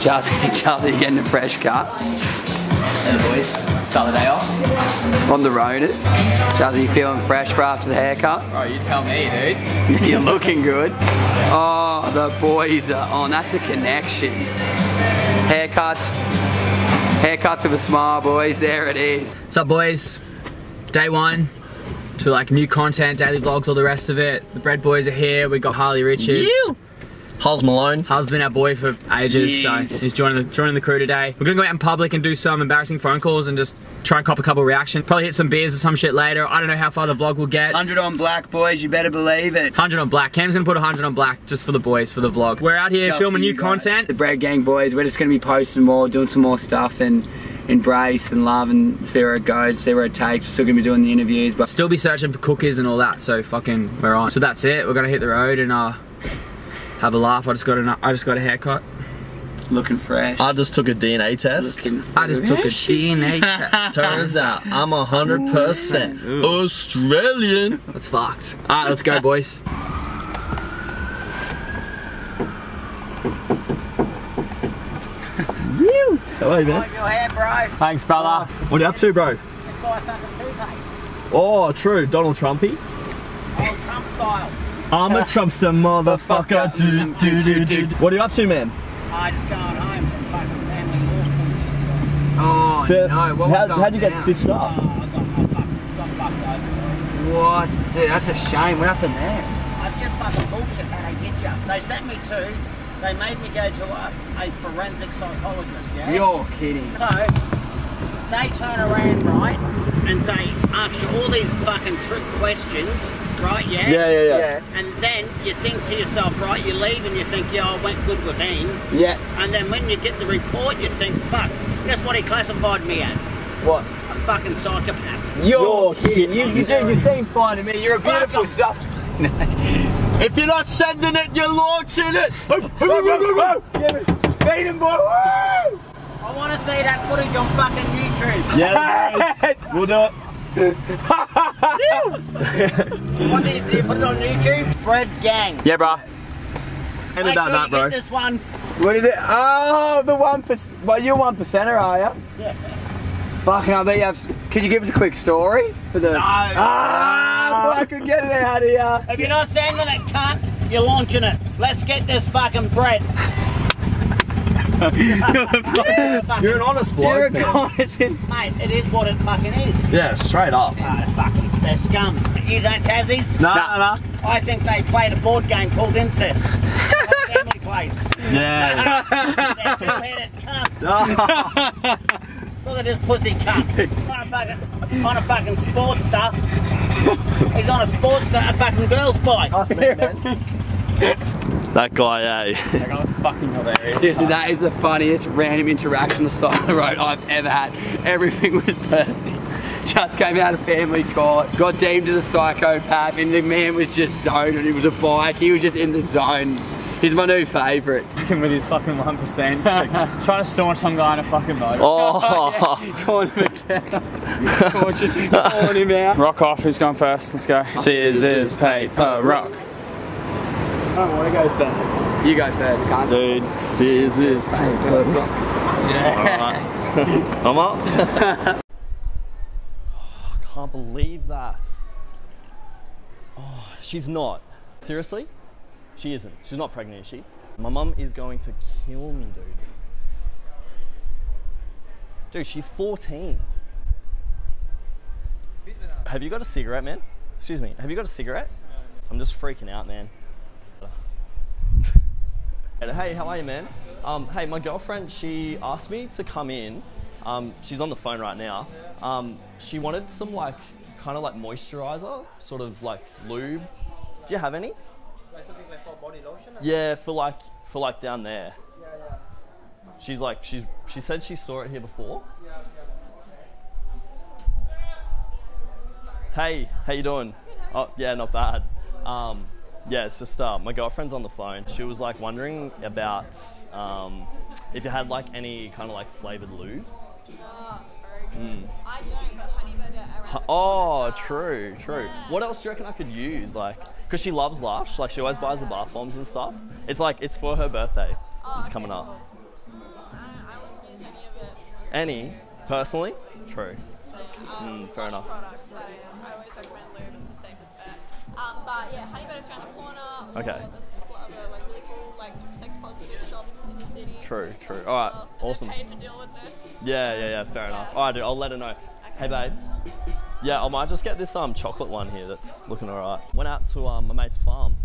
Chelsea, Chelsea getting a fresh cut And the boys, start the day off. on the roaders. Chelsea, you feeling fresh for after the haircut? Bro, you tell me, dude. You're looking good. Oh, the boys are on. That's a connection. Haircuts. Haircuts with a smile, boys. There it is. What's up, boys? Day one. To like new content, daily vlogs, all the rest of it. The bread boys are here. We got Harley Richards. Harls Malone. Harley's been our boy for ages, Yes. so he's joining the joining the crew today. We're gonna go out in public and do some embarrassing phone calls and just try and cop a couple reactions. Probably hit some beers or some shit later. I don't know how far the vlog will get. 100 on black, boys. You better believe it. 100 on black. Cam's gonna put 100 on black just for the boys for the vlog. We're out here Just filming new guys. content. The Bread Gang boys, we're just going to be posting more, doing some more stuff and embrace and love and see where it goes, see where it takes. We're still going to be doing the interviews, but Still be searching for cookies and all that. So fucking, we're on. So that's it. We're gonna hit the road and uh, have a laugh. I just got a, I just got a haircut. looking fresh. I just took a DNA test. Looking I just took a. DNA test. Turns out I'm a hundred percent Australian. That's fucked. Alright, let's go, boys. Hello, man. your hair, bro. Thanks, brother. What are you up to, bro? This guy fucking toothache. Oh, true. Donald Trumpy. Old Trump style. I'm a Trumpster motherfucker. Do, do, do, do. What are you up to, man? I just going home from fucking family walk Oh Fair- no, what how, going how'd you get down? stitched Oh, up? I got, I fucked, got fucked over. What? Dude, that's a shame. What happened there? It's just fucking bullshit how they get you. They sent me to, they made me go to a, a forensic psychologist, yeah? You're kidding. So, they turn around, right, and say, ask you all these fucking trick questions, right, yeah? Yeah, yeah, yeah. And then you think to yourself, right, you leave and you think, yeah, I went good with him. Yeah. And then when you get the report, you think, fuck, guess what he classified me as? What? A fucking psychopath. You're kidding. You, you, do, you seem fine to me. You're a beautiful beautiful 'em. subject. If you're not sending it, you're launching it. Beat him, boy. Woo! I want to see that footage on fucking YouTube. Yeah, we'll do it. What do you, do you put it on YouTube? Bread Gang. Yeah, bro. And Make about sure that, you bro. get this one. What is it? Oh, the one percent. Well, you're one percenter, are you? Yeah. Fucking, I bet you have. Could you give us a quick story for the? No. Ah, I could get it out of here. If you're not sending it, cunt, you're launching it. Let's get this fucking bread. You're an honest You're a bloke, man. constant. Mate, it is what it fucking is. Yeah, straight up. Ah, fucking, they're scums. Use that Tassies? No, no, no. I think they played a board game called Incest. Family plays. Yeah. They're two-headed cunts. Look at this pussy cunt. On a fucking, on a fucking sports stuff. He's on a sports stuff, a fucking girl's bike. that guy, eh? That guy was fucking hilarious. Seriously, that is the funniest random interaction on the side of the road I've ever had. Everything was perfect. Just came out of family court, got deemed as a psychopath, and the man was just stoned and it was a bike. He was just in the zone. He's my new favourite. Him with his fucking 1%. Like, trying to staunch some guy in a fucking motor. Oh. Calling him out. Calling him out. Rock off. Who's going first? Let's go. Scissors, paper, rock. I don't want to go first. You go first, cunt. Dude, scissors, paper, rock. Yeah. Alright. I'm up. Oh, I can't believe that. Oh, she's not. Seriously? She isn't. She's not pregnant, is she? My mum is going to kill me, dude. Dude, she's 14. Have you got a cigarette, man? Excuse me. Have you got a cigarette? I'm just freaking out, man. Hey, how are you, man? Um, hey, my girlfriend, she asked me to come in. Um, she's on the phone right now. Um, she wanted some like, kind of like moisturizer, sort of like lube. Do you have any? Like something like for body lotion? Yeah, for like, for like down there. Yeah, yeah. She's like, she's, she said she saw it here before. Hey, how you doing? Oh, yeah, not bad. Yeah, it's just uh, my girlfriend's on the phone. She was like wondering about um, if you had like any kind of like flavored lube. Oh, good. I don't, but Honey Birdette around Oh, corner as well. true, true. What else do you reckon I could use? Like, because she loves Lush, like she always buys the bath bombs and stuff. It's like it's for her birthday. Oh, it's okay, coming up. cool. I, I wouldn't use any of it. Any, personally? True. Um, Mm, fair enough. Products, that is. I always recommend lube. It's the safest bet. Um, but yeah, Honey Birdette's around the corner. Okay. There's a couple other like really cool like sex positive shops in the city. True, true. All right, Well, awesome. Paid to deal with this. Yeah, yeah, yeah. Fair enough. All right, dude. I'll let her know. Hey, babe. Yeah, I might just get this um chocolate one here. That's looking alright. Went out to um, my mate's farm.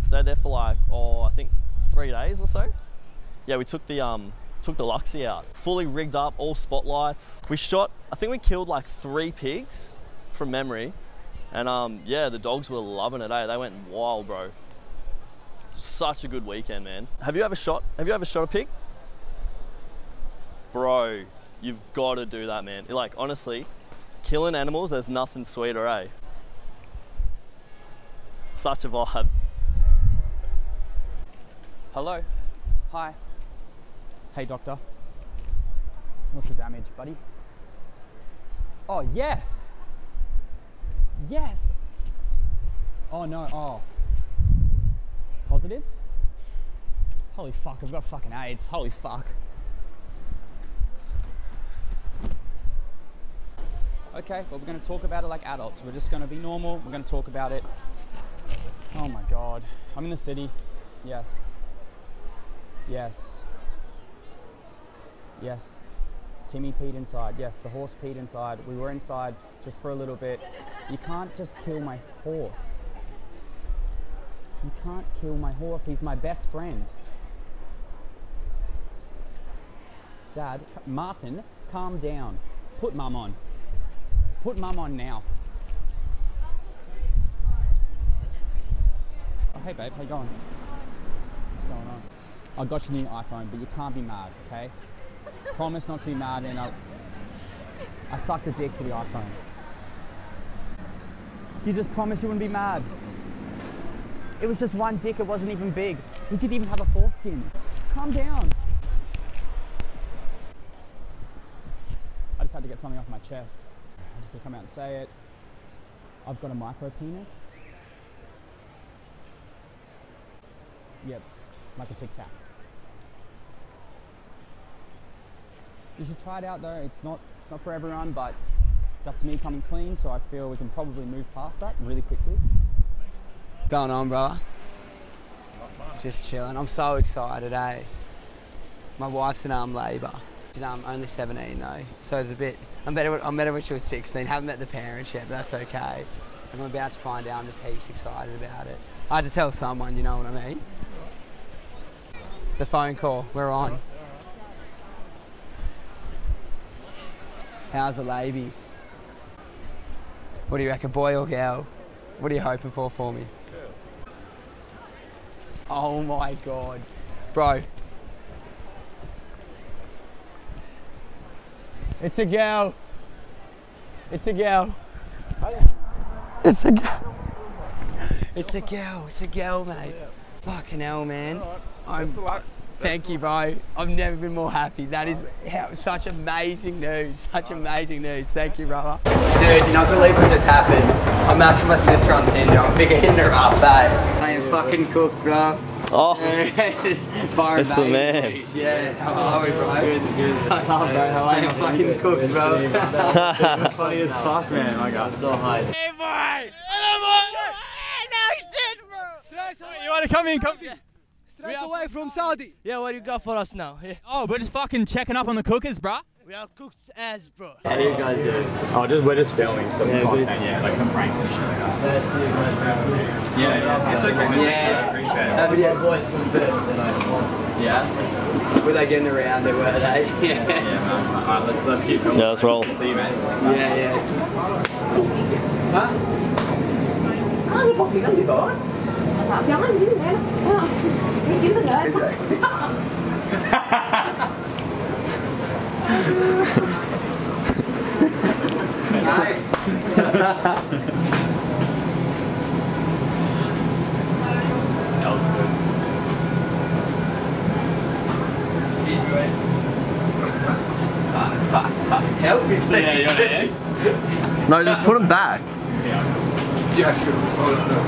Stayed there for like oh I think three days or so. Yeah, we took the um took the Luxie out, fully rigged up, all spotlights. We shot. I think we killed like three pigs, from memory. And um yeah, the dogs were loving it. Eh? They went wild, bro. Such a good weekend, man. Have you ever shot? Have you ever shot a pig? Bro, you've got to do that, man. Like, honestly, killing animals, there's nothing sweeter, eh? Such a vibe. Hello. Hi. Hey, doctor. What's the damage, buddy? Oh, yes. Yes. Oh, no. Oh. Positive? Holy fuck, I've got fucking AIDS. Holy fuck. Okay, well, we're going to talk about it like adults. We're just going to be normal. We're going to talk about it. Oh my god. I'm in the city. Yes. Yes. Yes. Timmy peed inside. Yes, the horse peed inside. We were inside just for a little bit. You can't just kill my horse. You can't kill my horse. He's my best friend. Dad, Martin, calm down. Put mum on. Put mum on now. Oh, hey babe, how you going? What's going on? I got your new iPhone, but you can't be mad, okay? Promise not to be mad, and I, I sucked a dick for the iPhone. You just promised you wouldn't be mad. It was just one dick, it wasn't even big. He didn't even have a foreskin. Calm down. I just had to get something off my chest. I'm just gonna come out and say it. I've got a micro penis. Yep, like a tic tac. You should try it out though. It's not it's not for everyone, but that's me coming clean, so I feel we can probably move past that really quickly. going on, brother? Just chilling. I'm so excited, eh? My wife's in arm labour. She's um, only 17 though, so it's a bit. I'm better. I'm better when she was 16. Haven't met the parents yet, but that's okay. I'm about to find out. I'm just heaps excited about it. I had to tell someone, you know what I mean? The phone call. We're on. How's the ladies? What do you reckon, boy or girl? What are you hoping for for me? Oh my god. Bro. It's a girl. It's a girl. It's a girl. It's a girl. It's a girl, mate. Fucking hell, man. I'm, thank you, bro. I've never been more happy. That is such amazing news. Such amazing news. Thank you, brother. Dude, you're not gonna believe what just happened. I'm matching my sister on Tinder. I'm figure hitting her up, eh? I am fucking cooked, bro. Oh, Fire That's the man. Yeah, how are we, bro? Good, good. bro, how are you? fucking cooked, bro. Funny as fuck, man. My God, so high. Hey boy! Now he's dead bro! You want to come in? Come in. Straight away from Saudi. Yeah, what do you got for us now? Yeah. Oh, we're just fucking checking up on the cookers, bruh. We are cooks as bro. How do you guys doing? Oh, just we're just filming some content, yeah, like some pranks and shit like that. Yeah, yeah, it's okay. man. Yeah. I appreciate it. That video boys from the like, Yeah, were they getting around there, were they? Yeah. yeah, man. Alright, let's let's keep going. Yeah, let's roll. See you, man. Yeah, yeah. Jangan di sini kan? Ah, Ini kita nggak? That was good. Help me, please. Yeah, you want eggs? no, just put them back. Yeah. Yeah, sure. Hold on, no.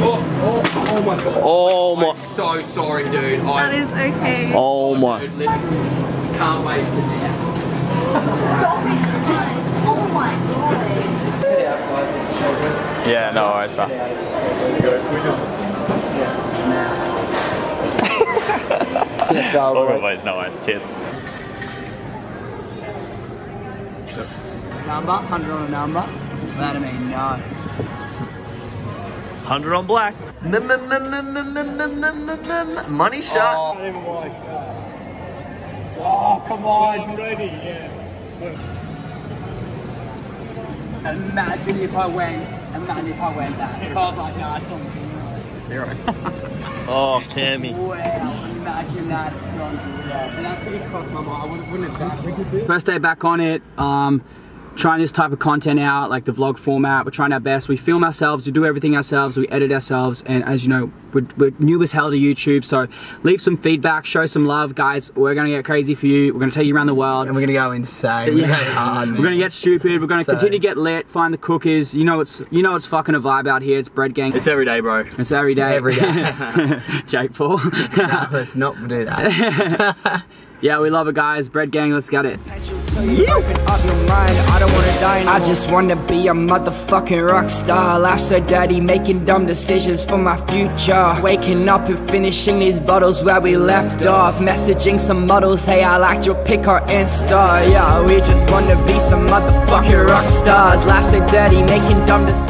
Oh, oh, oh my god. Oh, oh, oh my. I'm so sorry, dude. That I, is okay. Oh my. dude, can't waste it now. Stop it. Oh my god. Yeah, no worries, man. Let's go, bro. boys, no worries. Cheers. Number, 100 on a number. That'll mean no. 100 on black. Money shot. Oh, come on. I'm ready, yeah. Imagine if I went, imagine if I went that. If I was like, nah, it's on zero. Oh, Cammy. Wow, imagine that. It actually crossed my mind. I wouldn't, wouldn't have done it. We First day back on it. Um, trying this type of content out, like the vlog format. We're trying our best. We film ourselves, we do everything ourselves, we edit ourselves, and as you know, we're, we're new as hell to YouTube. So leave some feedback, show some love, guys. We're gonna get crazy for you. We're gonna take you around the world. And we're gonna go insane. We're Yeah. gonna hard, We're gonna get stupid. We're gonna So- continue to get lit. Find the cookers. You know it's you know it's fucking a vibe out here. It's bread gang. It's every day, bro. It's every day. Every day. Jake Paul. No, let's not do that. yeah, we love it, guys. Bread gang. Let's get it. I just wanna be a motherfucking rock star. Life so dirty, making dumb decisions for my future. Waking up and finishing these bottles where we left off. Messaging some models, hey, I liked your pic or Insta. Yeah, we just wanna be some motherfucking rock stars. Life so dirty, making dumb decisions.